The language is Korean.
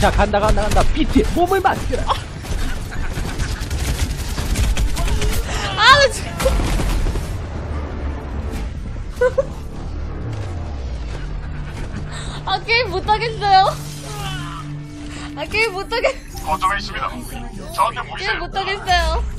자 간다 간다 간다 비트 몸을 맡겨라 아, 나 지금. 아, 게임 못하겠어요. 아, 게임 못하겠, 거점에 있습니다. 저한테 게임 보이세요? 못하겠어요.